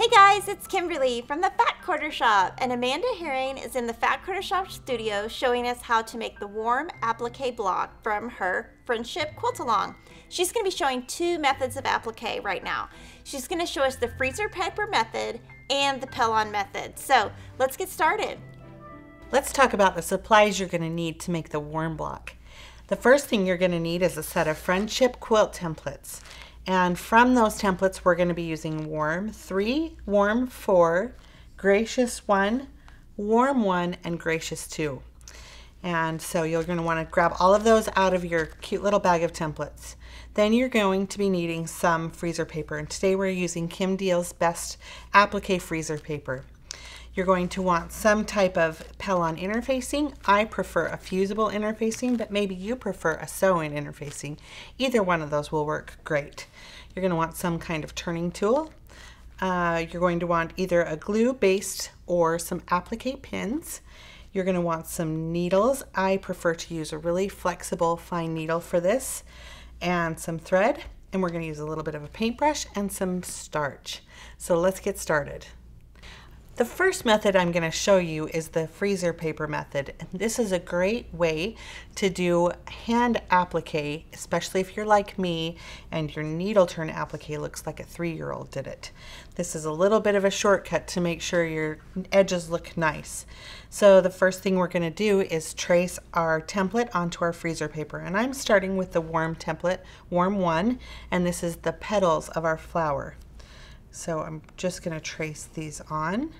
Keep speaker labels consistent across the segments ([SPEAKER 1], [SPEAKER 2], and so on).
[SPEAKER 1] Hey guys, it's Kimberly from the Fat Quarter Shop, and Amanda Herring is in the Fat Quarter Shop studio showing us how to make the warm applique block from her Friendship Quilt Along. She's going to be showing two methods of applique right now. She's going to show us the freezer paper method and the Pellon method. So let's get started.
[SPEAKER 2] Let's talk about the supplies you're going to need to make the warm block. The first thing you're going to need is a set of Friendship quilt templates. And from those templates, we're going to be using Warm 3, Warm 4, Gracious 1, Warm 1, and Gracious 2. And so you're going to want to grab all of those out of your cute little bag of templates. Then you're going to be needing some freezer paper. And today we're using Kim Diehl's Best Applique Freezer Paper. You're going to want some type of Pellon interfacing. I prefer a fusible interfacing, but maybe you prefer a sewing interfacing. Either one of those will work great. You're going to want some kind of turning tool. Uh, you're going to want either a glue-baste or some applique pins. You're going to want some needles. I prefer to use a really flexible fine needle for this and some thread. And we're going to use a little bit of a paintbrush and some starch. So let's get started. The first method I'm going to show you is the freezer paper method. And this is a great way to do hand applique, especially if you're like me and your needle turn applique looks like a three-year-old did it. This is a little bit of a shortcut to make sure your edges look nice. So the first thing we're going to do is trace our template onto our freezer paper. And I'm starting with the warm template, warm one, and this is the petals of our flower. So I'm just going to trace these on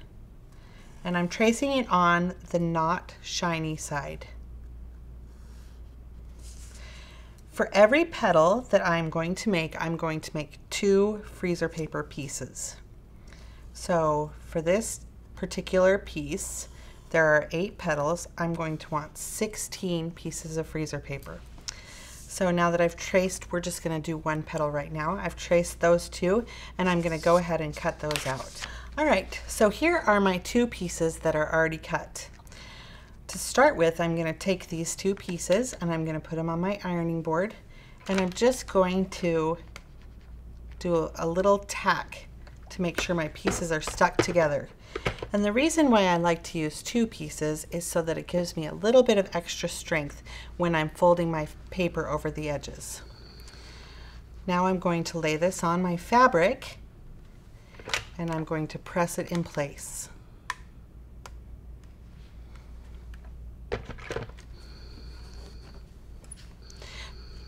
[SPEAKER 2] and I'm tracing it on the not shiny side. For every petal that I'm going to make, I'm going to make two freezer paper pieces. So for this particular piece, there are eight petals. I'm going to want 16 pieces of freezer paper. So now that I've traced, we're just gonna do one petal right now. I've traced those two, and I'm gonna go ahead and cut those out. All right, so here are my two pieces that are already cut. To start with, I'm going to take these two pieces and I'm going to put them on my ironing board and I'm just going to do a little tack to make sure my pieces are stuck together. And the reason why I like to use two pieces is so that it gives me a little bit of extra strength when I'm folding my paper over the edges. Now I'm going to lay this on my fabric and I'm going to press it in place.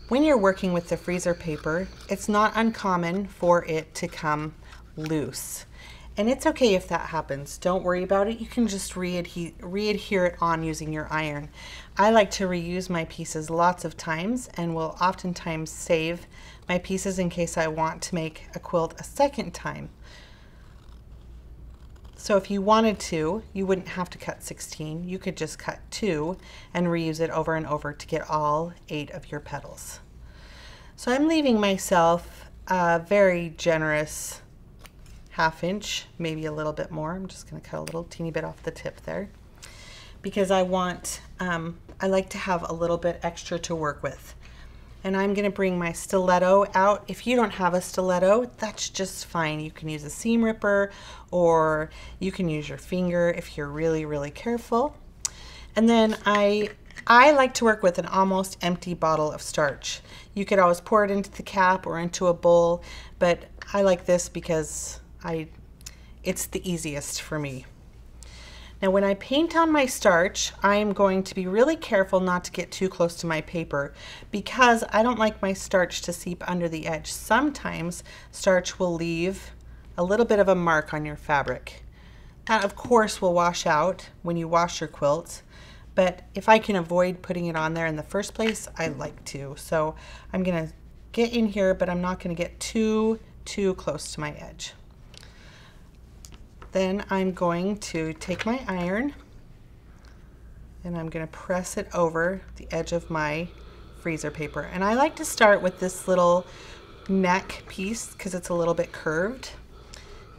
[SPEAKER 2] When you're working with the freezer paper, it's not uncommon for it to come loose. And it's okay if that happens. Don't worry about it. You can just re-adhere re it on using your iron. I like to reuse my pieces lots of times and will oftentimes save my pieces in case I want to make a quilt a second time. So if you wanted to, you wouldn't have to cut 16. You could just cut two and reuse it over and over to get all eight of your petals. So I'm leaving myself a very generous half inch, maybe a little bit more. I'm just gonna cut a little teeny bit off the tip there because I want, um, I like to have a little bit extra to work with and I'm gonna bring my stiletto out. If you don't have a stiletto, that's just fine. You can use a seam ripper or you can use your finger if you're really, really careful. And then I, I like to work with an almost empty bottle of starch. You could always pour it into the cap or into a bowl, but I like this because I, it's the easiest for me. Now when I paint on my starch, I am going to be really careful not to get too close to my paper because I don't like my starch to seep under the edge. Sometimes starch will leave a little bit of a mark on your fabric. That of course will wash out when you wash your quilts, but if I can avoid putting it on there in the first place, I like to. So I'm gonna get in here, but I'm not gonna get too, too close to my edge. Then I'm going to take my iron and I'm going to press it over the edge of my freezer paper. And I like to start with this little neck piece because it's a little bit curved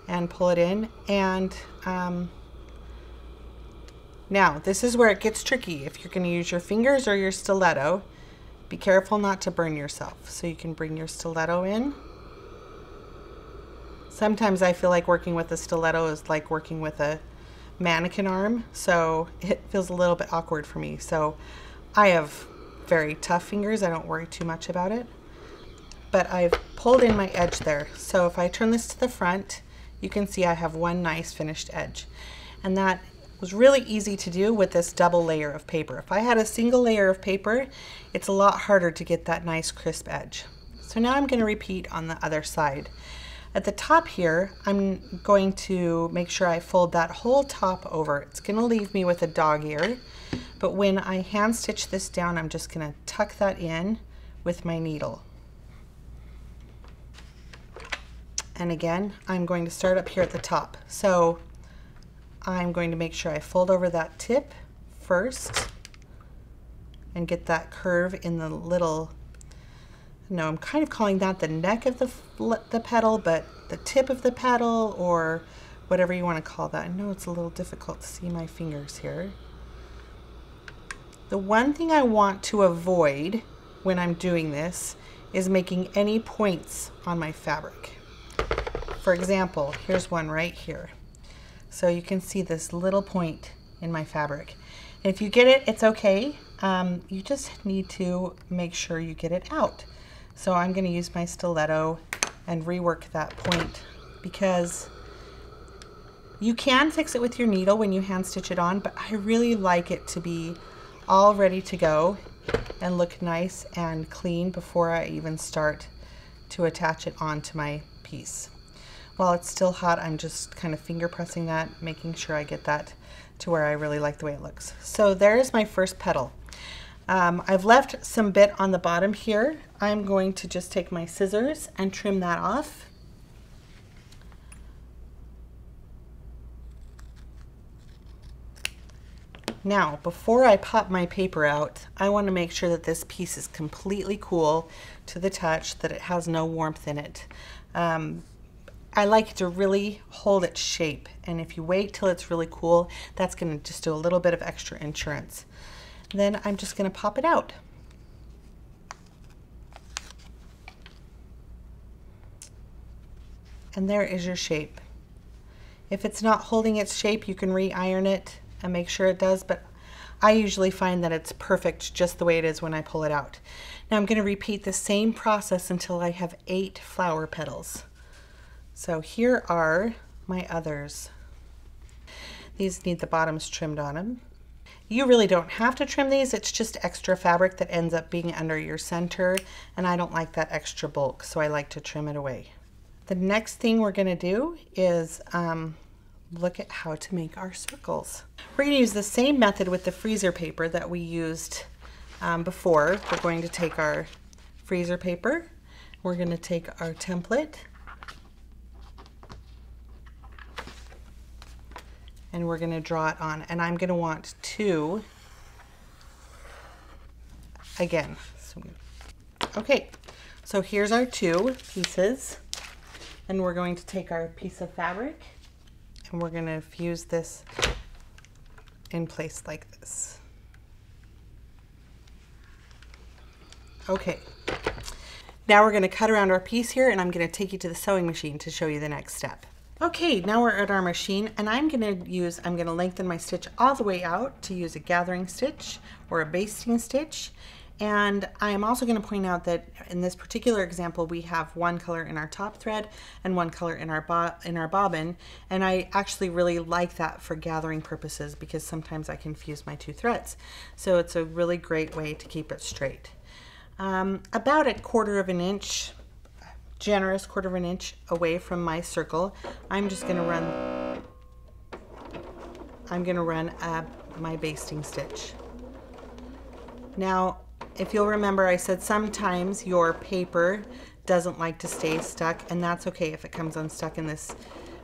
[SPEAKER 2] and pull it in. And um, now this is where it gets tricky. If you're going to use your fingers or your stiletto, be careful not to burn yourself. So you can bring your stiletto in Sometimes I feel like working with a stiletto is like working with a mannequin arm, so it feels a little bit awkward for me. So I have very tough fingers. I don't worry too much about it. But I've pulled in my edge there. So if I turn this to the front, you can see I have one nice finished edge. And that was really easy to do with this double layer of paper. If I had a single layer of paper, it's a lot harder to get that nice crisp edge. So now I'm going to repeat on the other side. At the top here, I'm going to make sure I fold that whole top over. It's going to leave me with a dog ear, but when I hand stitch this down, I'm just going to tuck that in with my needle. And again, I'm going to start up here at the top. So I'm going to make sure I fold over that tip first and get that curve in the little, no, I'm kind of calling that the neck of the, the petal, but the tip of the petal or whatever you want to call that. I know it's a little difficult to see my fingers here. The one thing I want to avoid when I'm doing this is making any points on my fabric. For example, here's one right here. So you can see this little point in my fabric. If you get it, it's okay. Um, you just need to make sure you get it out. So I'm going to use my stiletto and rework that point because you can fix it with your needle when you hand stitch it on, but I really like it to be all ready to go and look nice and clean before I even start to attach it onto my piece. While it's still hot, I'm just kind of finger pressing that, making sure I get that to where I really like the way it looks. So there's my first petal. Um, I've left some bit on the bottom here. I'm going to just take my scissors and trim that off. Now, before I pop my paper out, I want to make sure that this piece is completely cool to the touch, that it has no warmth in it. Um, I like to really hold its shape. And if you wait till it's really cool, that's gonna just do a little bit of extra insurance. Then I'm just gonna pop it out. And there is your shape. If it's not holding its shape, you can re-iron it and make sure it does, but I usually find that it's perfect just the way it is when I pull it out. Now I'm gonna repeat the same process until I have eight flower petals. So here are my others. These need the bottoms trimmed on them. You really don't have to trim these, it's just extra fabric that ends up being under your center, and I don't like that extra bulk, so I like to trim it away. The next thing we're gonna do is um, look at how to make our circles. We're gonna use the same method with the freezer paper that we used um, before. We're going to take our freezer paper, we're gonna take our template, and we're going to draw it on and I'm going to want two again so, okay so here's our two pieces and we're going to take our piece of fabric and we're going to fuse this in place like this. Okay now we're going to cut around our piece here and I'm going to take you to the sewing machine to show you the next step Okay, now we're at our machine and I'm gonna use, I'm gonna lengthen my stitch all the way out to use a gathering stitch or a basting stitch. And I am also going to point out that in this particular example, we have one color in our top thread and one color in our, in our bobbin. And I actually really like that for gathering purposes because sometimes I confuse my two threads. So it's a really great way to keep it straight. Um, about a quarter of an inch, generous quarter of an inch away from my circle, I'm just to run, I'm to run a, my basting stitch. Now, if you'll remember, I said sometimes your paper doesn't like to stay stuck, and that's okay if it comes unstuck in this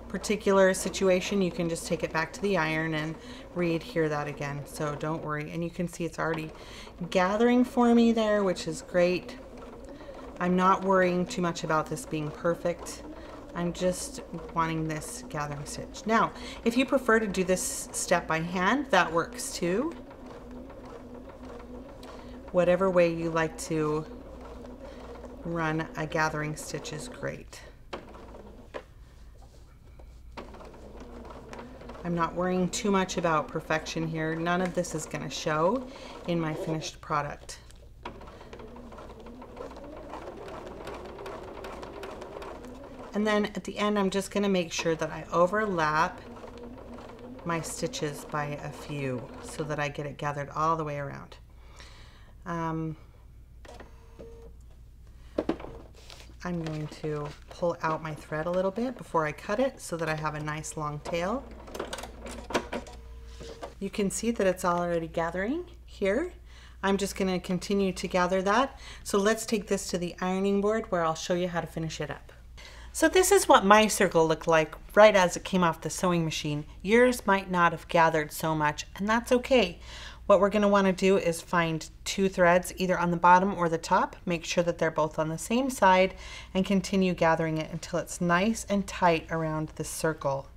[SPEAKER 2] particular situation. You can just take it back to the iron and re-adhere that again, so don't worry. And you can see it's already gathering for me there, which is great. I'm not worrying too much about this being perfect. I'm just wanting this gathering stitch. Now, if you prefer to do this step by hand, that works too. Whatever way you like to run a gathering stitch is great. I'm not worrying too much about perfection here. None of this is going to show in my finished product. And then at the end, I'm just going to make sure that I overlap my stitches by a few so that I get it gathered all the way around. Um, I'm going to pull out my thread a little bit before I cut it so that I have a nice long tail. You can see that it's already gathering here. I'm just going to continue to gather that. So let's take this to the ironing board where I'll show you how to finish it up. So this is what my circle looked like right as it came off the sewing machine. Yours might not have gathered so much and that's okay. What we're going to want to do is find two threads either on the bottom or the top. Make sure that they're both on the same side and continue gathering it until it's nice and tight around the circle.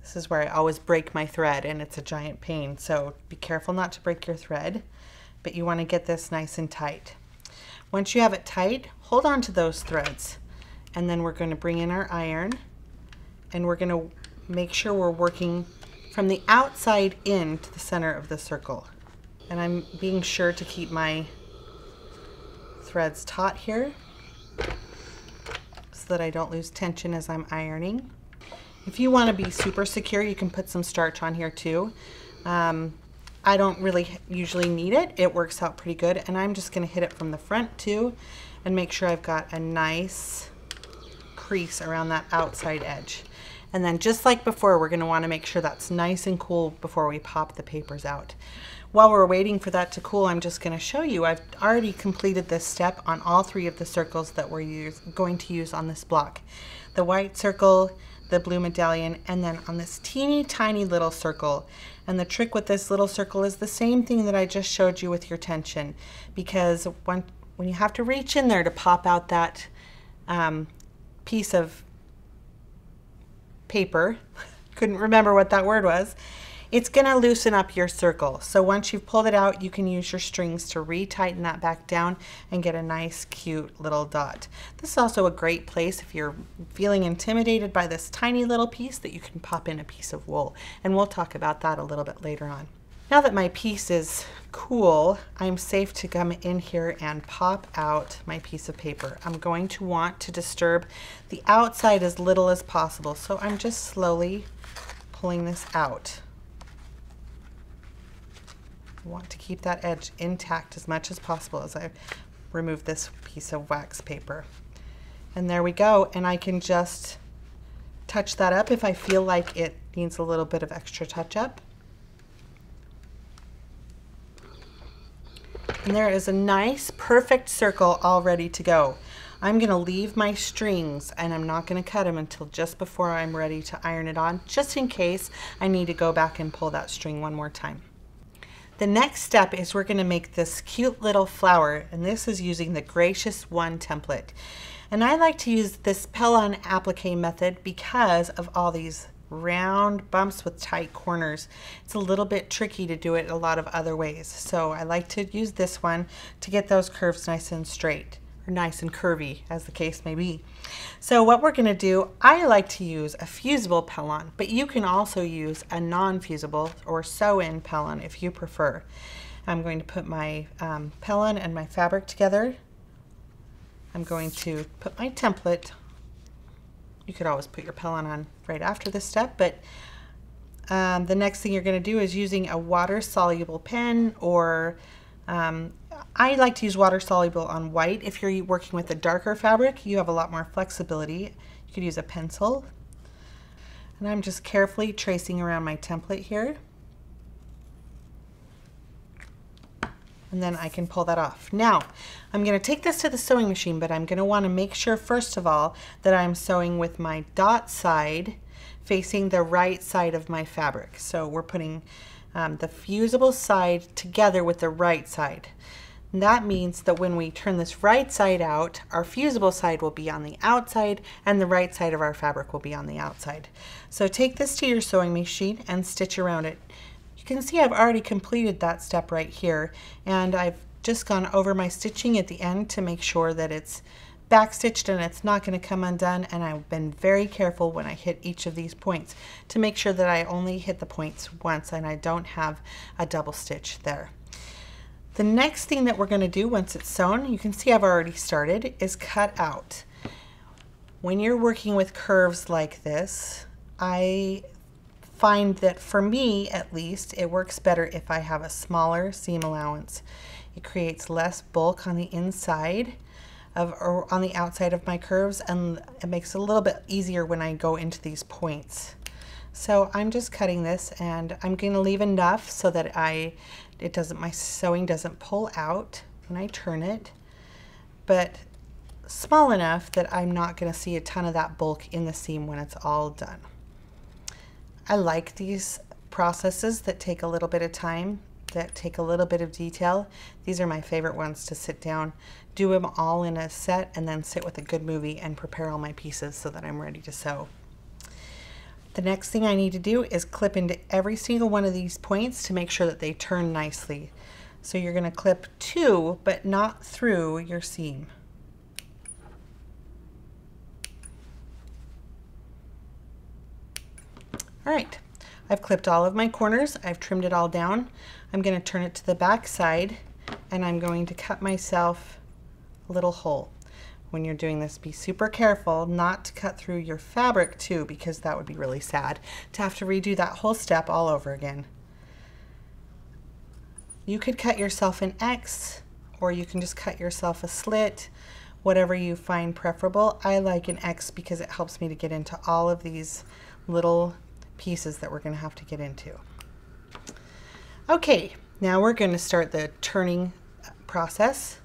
[SPEAKER 2] This is where I always break my thread and it's a giant pain. So be careful not to break your thread, but you want to get this nice and tight. Once you have it tight, hold on to those threads. And then we're going to bring in our iron and we're going to make sure we're working from the outside in to the center of the circle. And I'm being sure to keep my threads taut here so that I don't lose tension as I'm ironing. If you want to be super secure, you can put some starch on here too. Um, I don't really usually need it. It works out pretty good. And I'm just going to hit it from the front too and make sure I've got a nice crease around that outside edge. And then just like before, we're going to want to make sure that's nice and cool before we pop the papers out. While we're waiting for that to cool, I'm just going to show you. I've already completed this step on all three of the circles that we're use, going to use on this block. The white circle, the blue medallion, and then on this teeny tiny little circle. And the trick with this little circle is the same thing that I just showed you with your tension. Because when, when you have to reach in there to pop out that um, piece of paper, couldn't remember what that word was, it's going to loosen up your circle. So once you've pulled it out, you can use your strings to retighten that back down and get a nice cute little dot. This is also a great place if you're feeling intimidated by this tiny little piece that you can pop in a piece of wool. And we'll talk about that a little bit later on. Now that my piece is cool, I'm safe to come in here and pop out my piece of paper. I'm going to want to disturb the outside as little as possible. So I'm just slowly pulling this out want to keep that edge intact as much as possible as I remove this piece of wax paper. And there we go. And I can just touch that up if I feel like it needs a little bit of extra touch up. And there is a nice perfect circle all ready to go. I'm going to leave my strings and I'm not going to cut them until just before I'm ready to iron it on, just in case I need to go back and pull that string one more time. The next step is we're going to make this cute little flower, and this is using the Gracious One template. And I like to use this Pellon applique method because of all these round bumps with tight corners. It's a little bit tricky to do it a lot of other ways. So I like to use this one to get those curves nice and straight or nice and curvy as the case may be. So what we're going to do, I like to use a fusible Pellon, but you can also use a non-fusible or sew-in Pellon if you prefer. I'm going to put my um, Pellon and my fabric together. I'm going to put my template. You could always put your Pellon on right after this step, but um, the next thing you're going to do is using a water-soluble pen or um, I like to use water soluble on white. If you're working with a darker fabric, you have a lot more flexibility. You could use a pencil. And I'm just carefully tracing around my template here. And then I can pull that off. Now, I'm going to take this to the sewing machine, but I'm going to want to make sure, first of all, that I'm sewing with my dot side facing the right side of my fabric. So we're putting um, the fusible side together with the right side. That means that when we turn this right side out, our fusible side will be on the outside and the right side of our fabric will be on the outside. So take this to your sewing machine and stitch around it. You can see I've already completed that step right here and I've just gone over my stitching at the end to make sure that it's backstitched and it's not going to come undone and I've been very careful when I hit each of these points to make sure that I only hit the points once and I don't have a double stitch there. The next thing that we're going to do once it's sewn, you can see I've already started, is cut out. When you're working with curves like this, I find that for me at least, it works better if I have a smaller seam allowance. It creates less bulk on the inside of or on the outside of my curves and it makes it a little bit easier when I go into these points. So I'm just cutting this and I'm going to leave enough so that I it doesn't my sewing doesn't pull out when I turn it but small enough that I'm not going to see a ton of that bulk in the seam when it's all done. I like these processes that take a little bit of time that take a little bit of detail. These are my favorite ones to sit down, do them all in a set, and then sit with a good movie and prepare all my pieces so that I'm ready to sew. The next thing I need to do is clip into every single one of these points to make sure that they turn nicely. So you're going to clip two, but not through your seam. All right, I've clipped all of my corners. I've trimmed it all down. I'm going to turn it to the back side and I'm going to cut myself a little hole. When you're doing this, be super careful not to cut through your fabric too because that would be really sad to have to redo that whole step all over again. You could cut yourself an X or you can just cut yourself a slit, whatever you find preferable. I like an X because it helps me to get into all of these little pieces that we're going to have to get into. Okay, now we're going to start the turning process.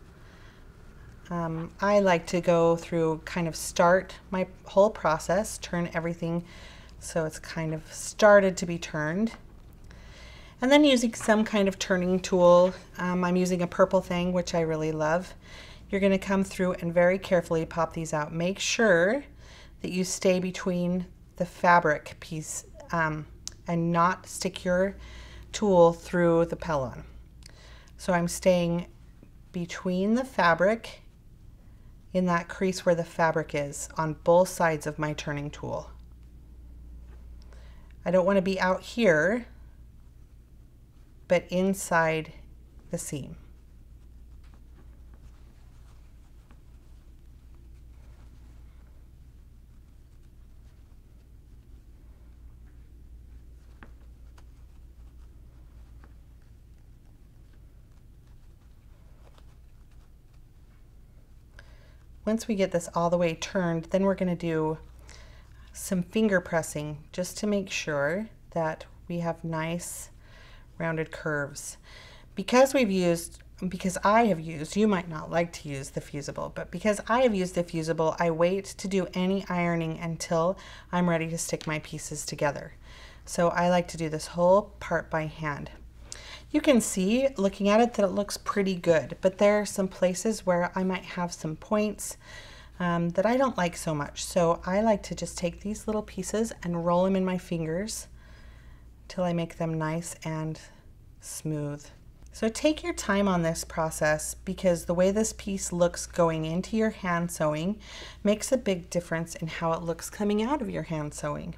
[SPEAKER 2] Um, I like to go through kind of start my whole process, turn everything so it's kind of started to be turned. And then using some kind of turning tool, um, I'm using a Purple Thang, which I really love. You're going to come through and very carefully pop these out. Make sure that you stay between the fabric piece um, and not stick your tool through the pellon. So I'm staying between the fabric in that crease where the fabric is on both sides of my turning tool. I don't want to be out here, but inside the seam. Once we get this all the way turned, then we're going to do some finger pressing just to make sure that we have nice rounded curves. Because we've used, because I have used, you might not like to use the fusible, but because I have used the fusible, I wait to do any ironing until I'm ready to stick my pieces together. So I like to do this whole part by hand. You can see looking at it that it looks pretty good, but there are some places where I might have some points um, that I don't like so much. So I like to just take these little pieces and roll them in my fingers till I make them nice and smooth. So take your time on this process because the way this piece looks going into your hand sewing makes a big difference in how it looks coming out of your hand sewing.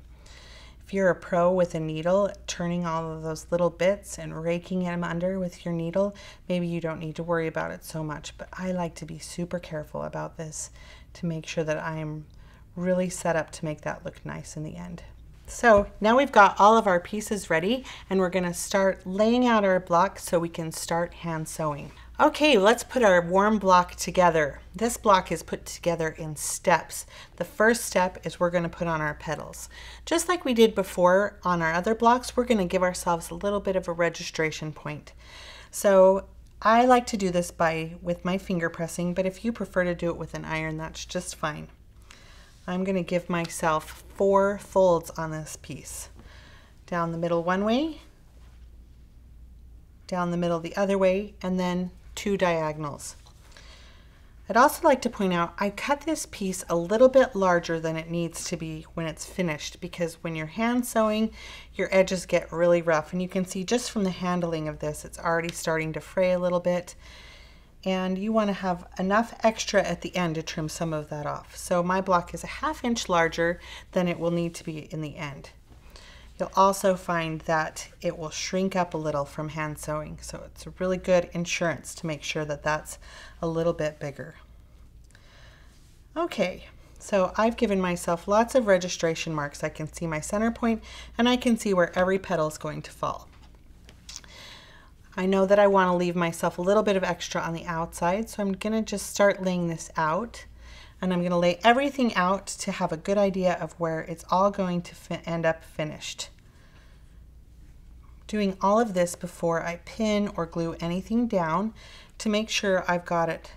[SPEAKER 2] If you're a pro with a needle, turning all of those little bits and raking them under with your needle, maybe you don't need to worry about it so much. But I like to be super careful about this to make sure that I'm really set up to make that look nice in the end. So now we've got all of our pieces ready and we're gonna start laying out our blocks so we can start hand sewing. Okay, let's put our warm block together. This block is put together in steps. The first step is we're going to put on our petals. Just like we did before on our other blocks, we're going to give ourselves a little bit of a registration point. So I like to do this by with my finger pressing, but if you prefer to do it with an iron, that's just fine. I'm going to give myself four folds on this piece. Down the middle one way, down the middle the other way, and then two diagonals. I'd also like to point out I cut this piece a little bit larger than it needs to be when it's finished because when you're hand sewing your edges get really rough and you can see just from the handling of this it's already starting to fray a little bit and you want to have enough extra at the end to trim some of that off. So my block is a half inch larger than it will need to be in the end. You'll also find that it will shrink up a little from hand sewing. So it's a really good insurance to make sure that that's a little bit bigger. Okay, so I've given myself lots of registration marks. I can see my center point and I can see where every petal is going to fall. I know that I want to leave myself a little bit of extra on the outside, so I'm going to just start laying this out. And I'm going to lay everything out to have a good idea of where it's all going to end up finished. Doing all of this before I pin or glue anything down to make sure I've got it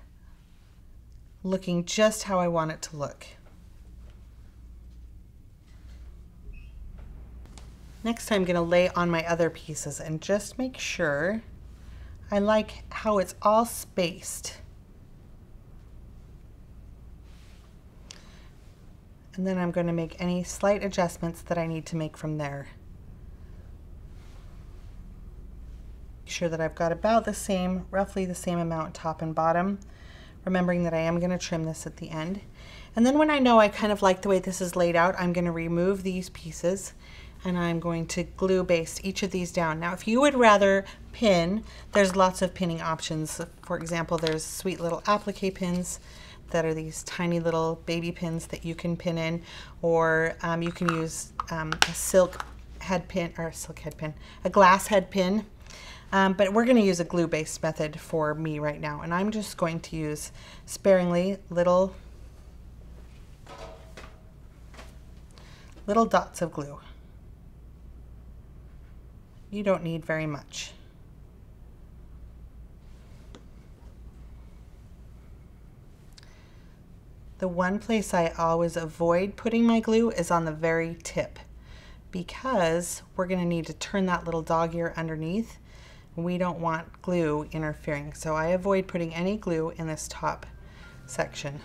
[SPEAKER 2] looking just how I want it to look. Next I'm going to lay on my other pieces and just make sure I like how it's all spaced. And then I'm going to make any slight adjustments that I need to make from there. Make sure that I've got about the same, roughly the same amount top and bottom, remembering that I am going to trim this at the end. And then when I know I kind of like the way this is laid out, I'm going to remove these pieces and I'm going to glue baste each of these down. Now if you would rather pin, there's lots of pinning options. For example, there's sweet little applique pins that are these tiny little baby pins that you can pin in, or um, you can use um, a silk head pin, or a silk head pin, a glass head pin. Um, but we're going to use a glue-baste method for me right now, and I'm just going to use sparingly little little dots of glue. You don't need very much. The one place I always avoid putting my glue is on the very tip because we're going to need to turn that little dog ear underneath. We don't want glue interfering, so I avoid putting any glue in this top section.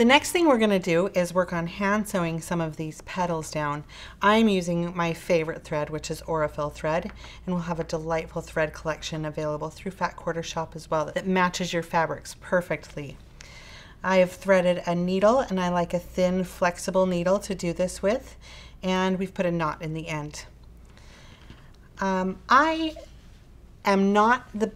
[SPEAKER 2] The next thing we're going to do is work on hand sewing some of these petals down. I'm using my favorite thread, which is Aurifil thread, and we'll have a delightful thread collection available through Fat Quarter Shop as well that matches your fabrics perfectly. I have threaded a needle and I like a thin flexible needle to do this with and we've put a knot in the end. Um, I am not the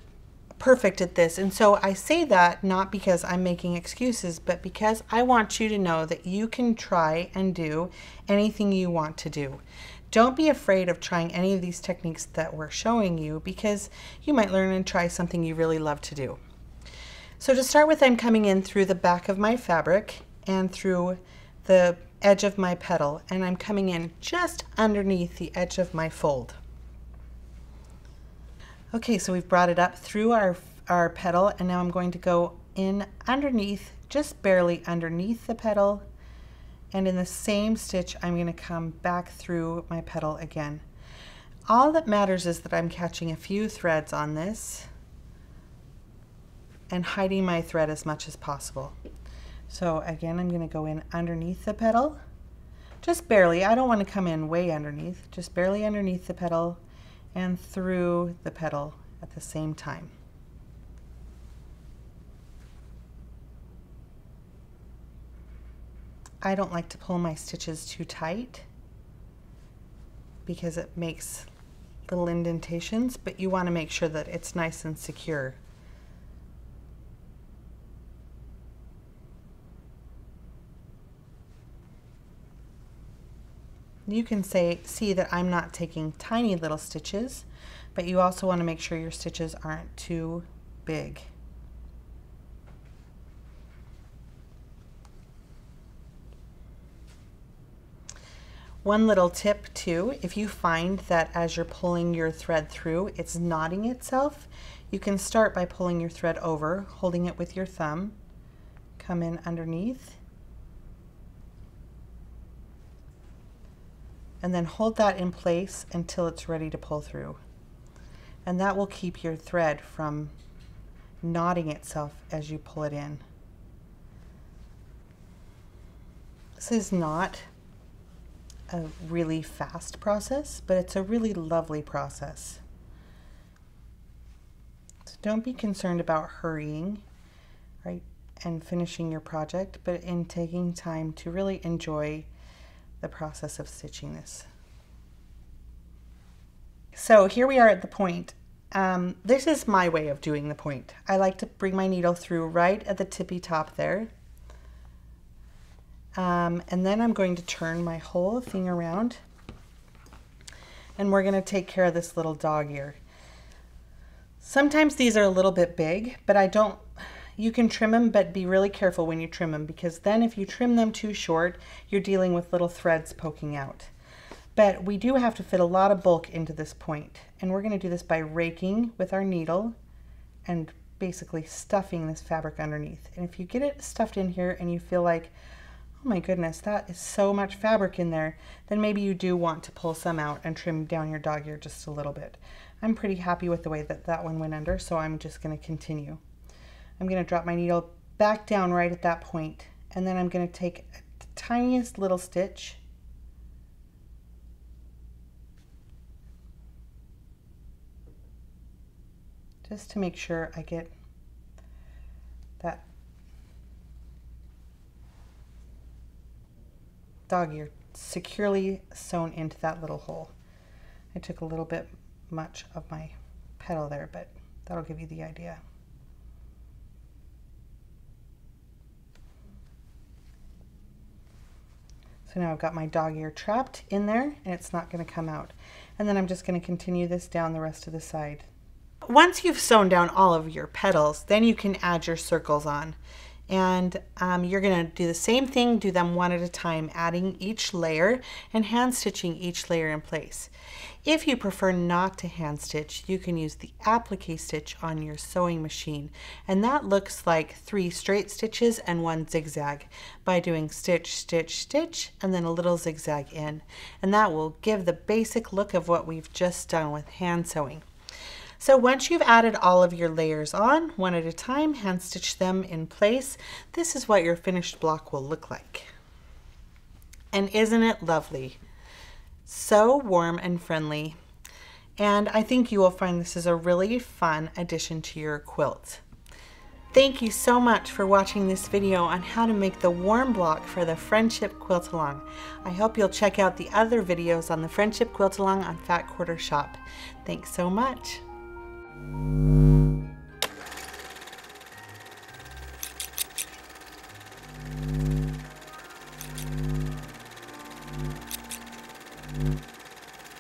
[SPEAKER 2] perfect at this. And so I say that not because I'm making excuses, but because I want you to know that you can try and do anything you want to do. Don't be afraid of trying any of these techniques that we're showing you because you might learn and try something you really love to do. So to start with, I'm coming in through the back of my fabric and through the edge of my petal, and I'm coming in just underneath the edge of my fold. Okay, so we've brought it up through our, our petal and now I'm going to go in underneath, just barely underneath the petal. And in the same stitch, I'm gonna come back through my petal again. All that matters is that I'm catching a few threads on this and hiding my thread as much as possible. So again, I'm gonna go in underneath the petal, just barely. I don't wanna come in way underneath, just barely underneath the petal and through the petal at the same time. I don't like to pull my stitches too tight because it makes little indentations, but you want to make sure that it's nice and secure. You can say, see that I'm not taking tiny little stitches, but you also want to make sure your stitches aren't too big. One little tip too, if you find that as you're pulling your thread through, it's knotting itself, you can start by pulling your thread over, holding it with your thumb, come in underneath, and then hold that in place until it's ready to pull through. And that will keep your thread from knotting itself as you pull it in. This is not a really fast process, but it's a really lovely process. So don't be concerned about hurrying, right, and finishing your project, but in taking time to really enjoy the process of stitching this. So here we are at the point. Um, this is my way of doing the point. I like to bring my needle through right at the tippy top there um, and then I'm going to turn my whole thing around and we're going to take care of this little dog ear. Sometimes these are a little bit big, but I don't, you can trim them, but be really careful when you trim them because then if you trim them too short, you're dealing with little threads poking out. But we do have to fit a lot of bulk into this point, and we're going to do this by raking with our needle and basically stuffing this fabric underneath. And if you get it stuffed in here and you feel like, oh my goodness, that is so much fabric in there, then maybe you do want to pull some out and trim down your dog ear just a little bit. I'm pretty happy with the way that that one went under, so I'm just going to continue. I'm going to drop my needle back down right at that point, and then I'm going to take the tiniest little stitch just to make sure I get that dog ear securely sewn into that little hole. I took a little bit much of my petal there, but that'll give you the idea. So now I've got my dog ear trapped in there and it's not going to come out. And then I'm just going to continue this down the rest of the side. Once you've sewn down all of your petals, then you can add your circles on and um, you're going to do the same thing, do them one at a time, adding each layer and hand stitching each layer in place. If you prefer not to hand stitch, you can use the applique stitch on your sewing machine, and that looks like three straight stitches and one zigzag by doing stitch, stitch, stitch, and then a little zigzag in, and that will give the basic look of what we've just done with hand sewing. So once you've added all of your layers on, one at a time, hand stitch them in place, this is what your finished block will look like. And isn't it lovely? So warm and friendly. And I think you will find this is a really fun addition to your quilt. Thank you so much for watching this video on how to make the warm block for the Friendship Quilt Along. I hope you'll check out the other videos on the Friendship Quilt Along on Fat Quarter Shop. Thanks so much. Thank mm -hmm. you.